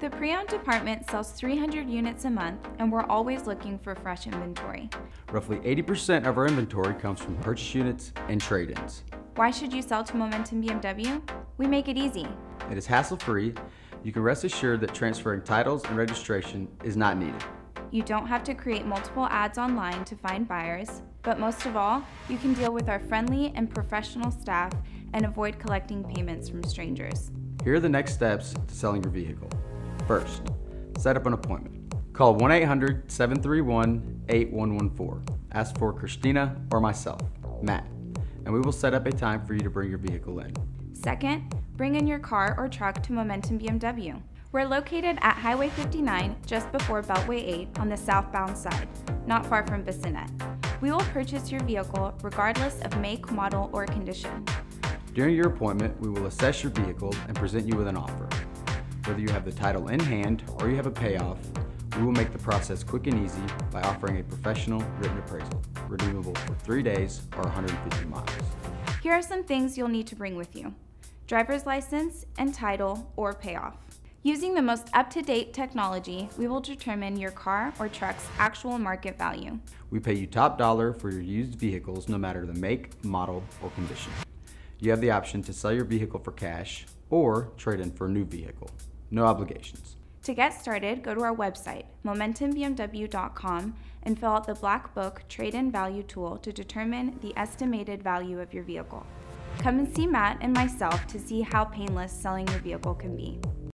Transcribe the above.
The pre-owned department sells 300 units a month and we're always looking for fresh inventory. Roughly 80% of our inventory comes from purchase units and trade-ins. Why should you sell to Momentum BMW? We make it easy. It is hassle-free. You can rest assured that transferring titles and registration is not needed. You don't have to create multiple ads online to find buyers, but most of all, you can deal with our friendly and professional staff and avoid collecting payments from strangers. Here are the next steps to selling your vehicle. First, set up an appointment. Call 1 800 731 8114. Ask for Cristina or myself, Matt, and we will set up a time for you to bring your vehicle in. Second, bring in your car or truck to Momentum BMW. We're located at Highway 59 just before Beltway 8 on the southbound side, not far from Bissonnet. We will purchase your vehicle regardless of make, model, or condition. During your appointment, we will assess your vehicle and present you with an offer. Whether you have the title in hand or you have a payoff, we will make the process quick and easy by offering a professional written appraisal, redeemable for three days or 150 miles. Here are some things you'll need to bring with you. Driver's license and title or payoff. Using the most up-to-date technology, we will determine your car or truck's actual market value. We pay you top dollar for your used vehicles no matter the make, model, or condition. You have the option to sell your vehicle for cash or trade in for a new vehicle. No obligations. To get started, go to our website, momentumbmw.com, and fill out the Black Book Trade-in Value tool to determine the estimated value of your vehicle. Come and see Matt and myself to see how painless selling your vehicle can be.